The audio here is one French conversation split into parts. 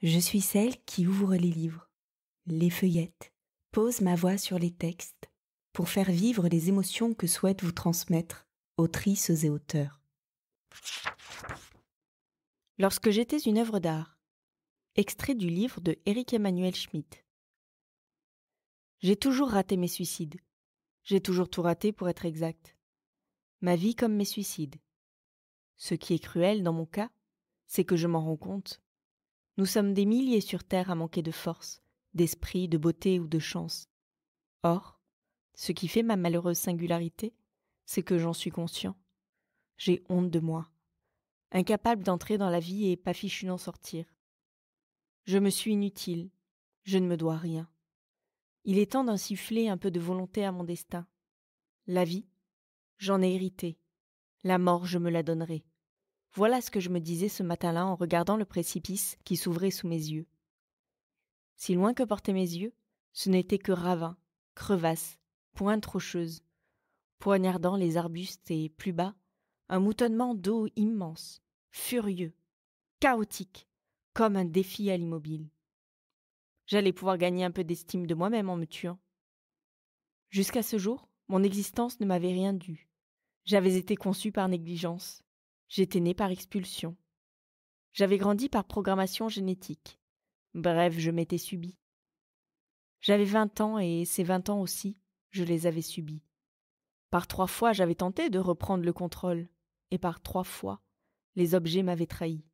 Je suis celle qui ouvre les livres, les feuillettes, pose ma voix sur les textes pour faire vivre les émotions que souhaitent vous transmettre autrices et auteurs. Lorsque j'étais une œuvre d'art, extrait du livre de Eric Emmanuel Schmitt. J'ai toujours raté mes suicides. J'ai toujours tout raté pour être exact. Ma vie comme mes suicides. Ce qui est cruel dans mon cas, c'est que je m'en rends compte. Nous sommes des milliers sur Terre à manquer de force, d'esprit, de beauté ou de chance. Or, ce qui fait ma malheureuse singularité, c'est que j'en suis conscient. J'ai honte de moi, incapable d'entrer dans la vie et pas fichu d'en sortir. Je me suis inutile, je ne me dois rien. Il est temps d'insuffler un peu de volonté à mon destin. La vie, j'en ai hérité. La mort, je me la donnerai. Voilà ce que je me disais ce matin-là en regardant le précipice qui s'ouvrait sous mes yeux. Si loin que portaient mes yeux, ce n'était que ravins, crevasses, pointes rocheuses, poignardant les arbustes et, plus bas, un moutonnement d'eau immense, furieux, chaotique, comme un défi à l'immobile. J'allais pouvoir gagner un peu d'estime de moi-même en me tuant. Jusqu'à ce jour, mon existence ne m'avait rien dû. J'avais été conçu par négligence. J'étais né par expulsion. J'avais grandi par programmation génétique. Bref, je m'étais subi. J'avais vingt ans et ces vingt ans aussi, je les avais subis. Par trois fois, j'avais tenté de reprendre le contrôle, et par trois fois, les objets m'avaient trahi.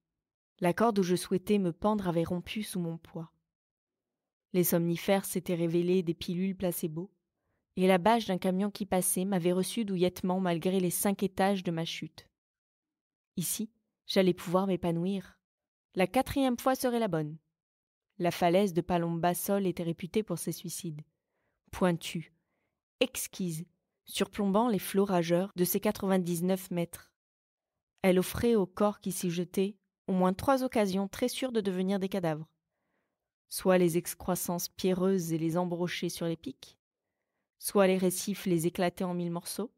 La corde où je souhaitais me pendre avait rompu sous mon poids. Les somnifères s'étaient révélés des pilules placebo, et la bâche d'un camion qui passait m'avait reçu douillettement malgré les cinq étages de ma chute. Ici, j'allais pouvoir m'épanouir. La quatrième fois serait la bonne. La falaise de Palomba Sol était réputée pour ses suicides. Pointue, exquise, surplombant les flots rageurs de ses quatre-vingt-dix-neuf mètres. Elle offrait au corps qui s'y jetait au moins trois occasions très sûres de devenir des cadavres. Soit les excroissances pierreuses et les embrocher sur les pics, soit les récifs les éclater en mille morceaux,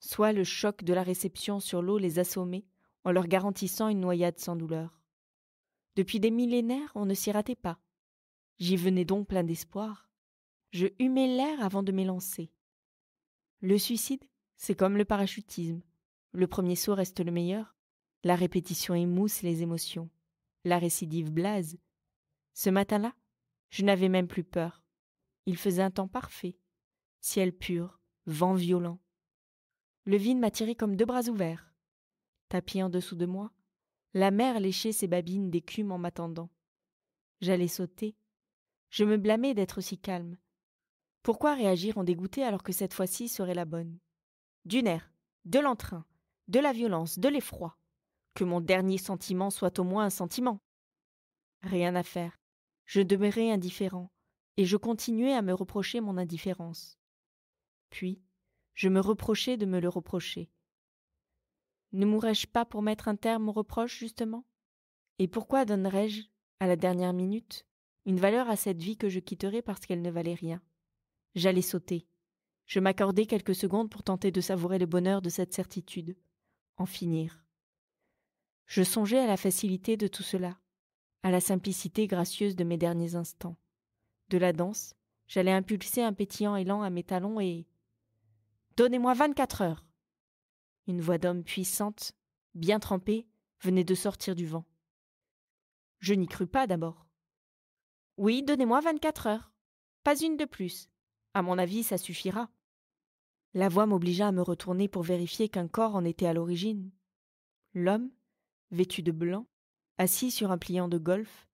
soit le choc de la réception sur l'eau les assommer en leur garantissant une noyade sans douleur. Depuis des millénaires, on ne s'y ratait pas. J'y venais donc plein d'espoir. Je humais l'air avant de m'élancer. Le suicide, c'est comme le parachutisme. Le premier saut reste le meilleur. La répétition émousse les émotions. La récidive blase. Ce matin-là, je n'avais même plus peur. Il faisait un temps parfait. Ciel pur, vent violent. Le vide m'attirait comme deux bras ouverts. Tapis en dessous de moi, la mer léchait ses babines d'écume en m'attendant. J'allais sauter. Je me blâmais d'être si calme. Pourquoi réagir en dégoûté alors que cette fois-ci serait la bonne? Du nerf, de l'entrain, de la violence, de l'effroi. Que mon dernier sentiment soit au moins un sentiment. Rien à faire. Je demeurais indifférent, et je continuais à me reprocher mon indifférence. Puis, je me reprochais de me le reprocher. Ne mourrais-je pas pour mettre un terme aux reproches, justement? Et pourquoi donnerais-je, à la dernière minute, une valeur à cette vie que je quitterais parce qu'elle ne valait rien? J'allais sauter. Je m'accordais quelques secondes pour tenter de savourer le bonheur de cette certitude, en finir. Je songeais à la facilité de tout cela, à la simplicité gracieuse de mes derniers instants. De la danse, j'allais impulser un pétillant élan à mes talons et. Donnez-moi vingt-quatre heures. Une voix d'homme puissante, bien trempée, venait de sortir du vent. Je n'y crus pas d'abord. Oui, donnez-moi vingt-quatre heures. Pas une de plus. À mon avis, ça suffira. La voix m'obligea à me retourner pour vérifier qu'un corps en était à l'origine. L'homme, vêtu de blanc, assis sur un pliant de golf,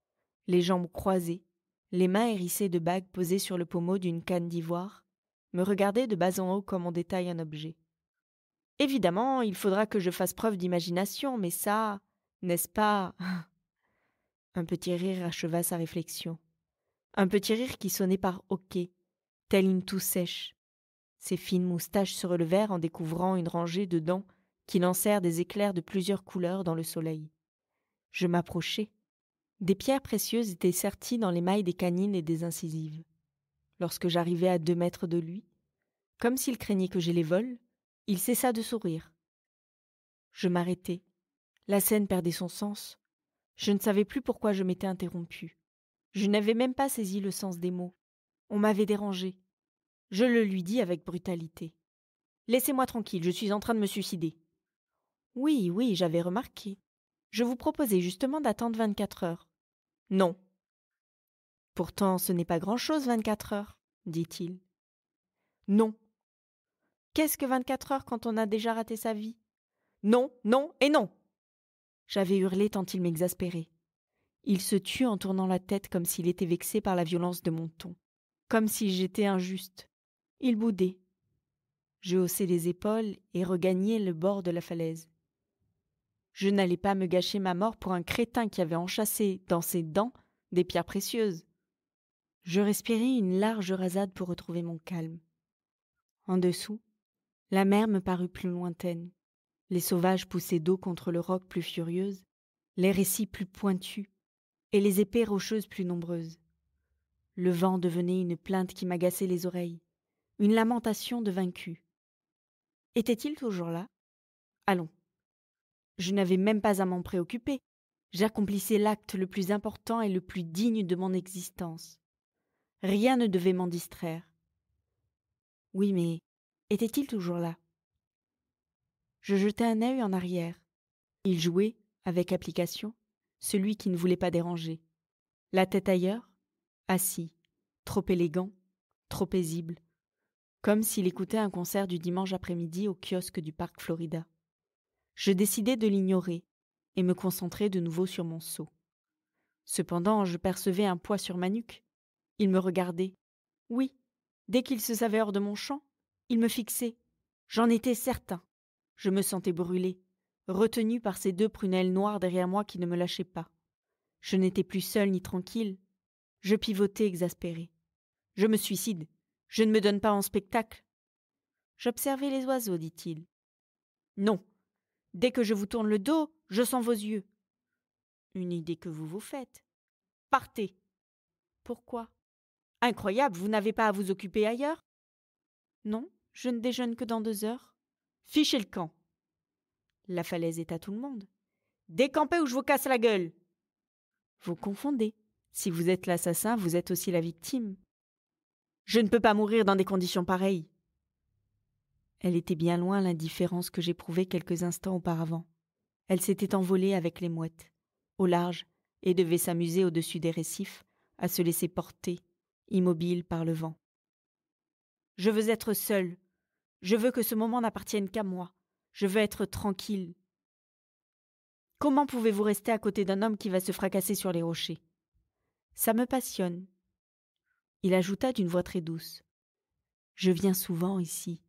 les jambes croisées, les mains hérissées de bagues posées sur le pommeau d'une canne d'ivoire, me regardait de bas en haut comme on détaille un objet. Évidemment, il faudra que je fasse preuve d'imagination, mais ça, n'est-ce pas Un petit rire acheva sa réflexion. Un petit rire qui sonnait par hoquet, telle une toux sèche. Ses fines moustaches se relevèrent en découvrant une rangée de dents qui lancèrent des éclairs de plusieurs couleurs dans le soleil. Je m'approchai. Des pierres précieuses étaient serties dans les mailles des canines et des incisives. Lorsque j'arrivai à deux mètres de lui, comme s'il craignait que je les vole, il cessa de sourire. Je m'arrêtai. La scène perdait son sens. Je ne savais plus pourquoi je m'étais interrompue. Je n'avais même pas saisi le sens des mots. On m'avait dérangé. Je le lui dis avec brutalité. Laissez-moi tranquille, je suis en train de me suicider. Oui, oui, j'avais remarqué. Je vous proposais justement d'attendre vingt-quatre heures. Non. Pourtant, ce n'est pas grand-chose, vingt-quatre heures, dit-il. Non. Qu'est-ce que vingt-quatre heures quand on a déjà raté sa vie? Non, non et non. J'avais hurlé tant il m'exaspérait. Il se tut en tournant la tête comme s'il était vexé par la violence de mon ton, comme si j'étais injuste. Il boudait. Je haussai les épaules et regagnai le bord de la falaise. Je n'allais pas me gâcher ma mort pour un crétin qui avait enchâssé dans ses dents des pierres précieuses. Je respirai une large rasade pour retrouver mon calme. En dessous, la mer me parut plus lointaine. Les sauvages poussaient d'eau contre le roc plus furieuse, les récits plus pointus, et les épées rocheuses plus nombreuses. Le vent devenait une plainte qui m'agaçait les oreilles, une lamentation de vaincu. Était-il toujours là? Allons. Je n'avais même pas à m'en préoccuper. J'accomplissais l'acte le plus important et le plus digne de mon existence. Rien ne devait m'en distraire. Oui, mais était-il toujours là? Je jetai un œil en arrière. Il jouait, avec application, celui qui ne voulait pas déranger. La tête ailleurs, assis, trop élégant, trop paisible, comme s'il écoutait un concert du dimanche après-midi au kiosque du parc Florida. Je décidai de l'ignorer et me concentrer de nouveau sur mon seau. Cependant, je percevais un poids sur ma nuque. Il me regardait. Oui, dès qu'il se savait hors de mon champ, il me fixait. J'en étais certain. Je me sentais brûlé, retenu par ces deux prunelles noires derrière moi qui ne me lâchaient pas. Je n'étais plus seul ni tranquille. Je pivotais exaspéré. Je me suicide. Je ne me donne pas en spectacle. J'observais les oiseaux, dit-il. Non. Dès que je vous tourne le dos, je sens vos yeux. Une idée que vous vous faites. Partez. Pourquoi? Incroyable, vous n'avez pas à vous occuper ailleurs? Non, je ne déjeune que dans deux heures. Fichez le camp. La falaise est à tout le monde. Décampez ou je vous casse la gueule. Vous confondez. Si vous êtes l'assassin, vous êtes aussi la victime. Je ne peux pas mourir dans des conditions pareilles. Elle était bien loin l'indifférence que j'éprouvais quelques instants auparavant. Elle s'était envolée avec les mouettes, au large, et devait s'amuser au-dessus des récifs, à se laisser porter, immobile par le vent. Je veux être seule. Je veux que ce moment n'appartienne qu'à moi. Je veux être tranquille. Comment pouvez-vous rester à côté d'un homme qui va se fracasser sur les rochers? Ça me passionne. Il ajouta d'une voix très douce. Je viens souvent ici.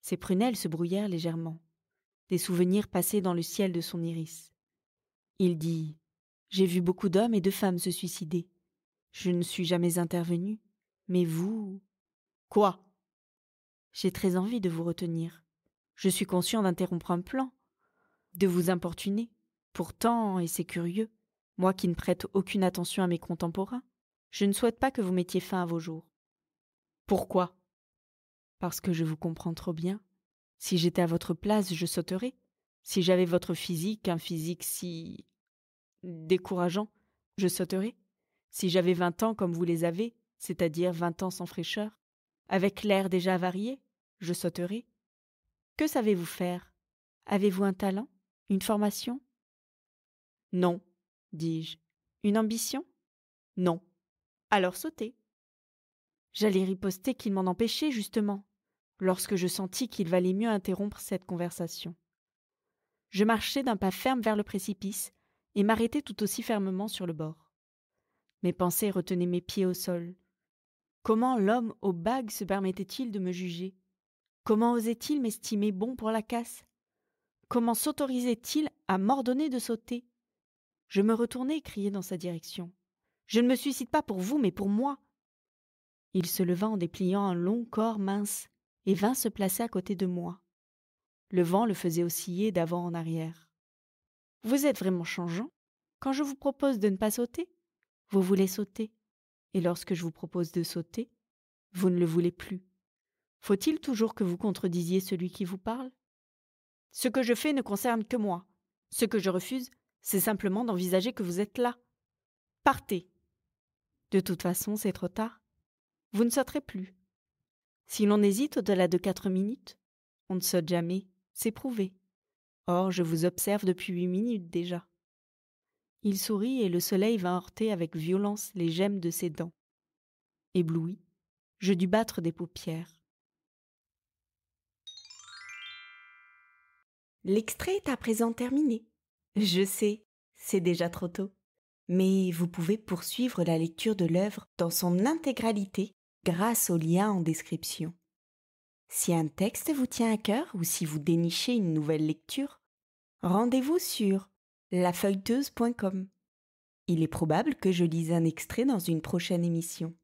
Ses prunelles se brouillèrent légèrement. Des souvenirs passaient dans le ciel de son iris. Il dit J'ai vu beaucoup d'hommes et de femmes se suicider. Je ne suis jamais intervenu. Mais vous. Quoi? J'ai très envie de vous retenir. Je suis conscient d'interrompre un plan, de vous importuner. Pourtant, et c'est curieux, moi qui ne prête aucune attention à mes contemporains, je ne souhaite pas que vous mettiez fin à vos jours. Pourquoi? Parce que je vous comprends trop bien. Si j'étais à votre place, je sauterais. Si j'avais votre physique, un physique si décourageant, je sauterais. Si j'avais vingt ans comme vous les avez, c'est-à-dire vingt ans sans fraîcheur, avec l'air déjà avarié, je sauterais. Que savez-vous faire? Avez-vous un talent? Une formation? Non, dis-je. Une ambition? Non. Alors sautez. J'allais riposter qu'il m'en empêchait, justement, lorsque je sentis qu'il valait mieux interrompre cette conversation. Je marchai d'un pas ferme vers le précipice et m'arrêtai tout aussi fermement sur le bord. Mes pensées retenaient mes pieds au sol. Comment l'homme aux bagues se permettait-il de me juger? Comment osait-il m'estimer bon pour la casse? Comment s'autorisait-il à m'ordonner de sauter? Je me retournai et criai dans sa direction. Je ne me suicide pas pour vous, mais pour moi. Il se leva en dépliant un long corps mince et vint se placer à côté de moi. Le vent le faisait osciller d'avant en arrière. Vous êtes vraiment changeant. Quand je vous propose de ne pas sauter, vous voulez sauter. Et lorsque je vous propose de sauter, vous ne le voulez plus. Faut-il toujours que vous contredisiez celui qui vous parle? Ce que je fais ne concerne que moi. Ce que je refuse, c'est simplement d'envisager que vous êtes là. Partez. De toute façon, c'est trop tard. Vous ne sauterez plus. Si l'on hésite au-delà de quatre minutes, on ne saute jamais, c'est prouvé. Or, je vous observe depuis huit minutes déjà. Il sourit et le soleil vint heurter avec violence les gemmes de ses dents. Ébloui, je dus battre des paupières. L'extrait est à présent terminé. Je sais, c'est déjà trop tôt. Mais vous pouvez poursuivre la lecture de l'œuvre dans son intégralité grâce au lien en description. Si un texte vous tient à cœur ou si vous dénichez une nouvelle lecture, rendez-vous sur lafeuilleteuse.com. Il est probable que je lise un extrait dans une prochaine émission.